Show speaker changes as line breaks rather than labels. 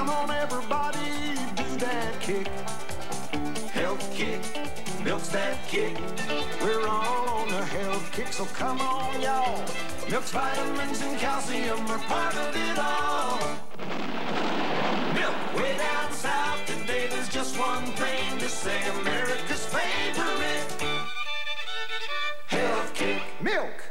Come on, everybody, do that kick. Health kick, milk's that kick. We're all on the health kick, so come on, y'all. Milk's vitamins and calcium are part of it all. Milk, way down south today, there's just one thing to say. America's favorite. Health kick. Milk.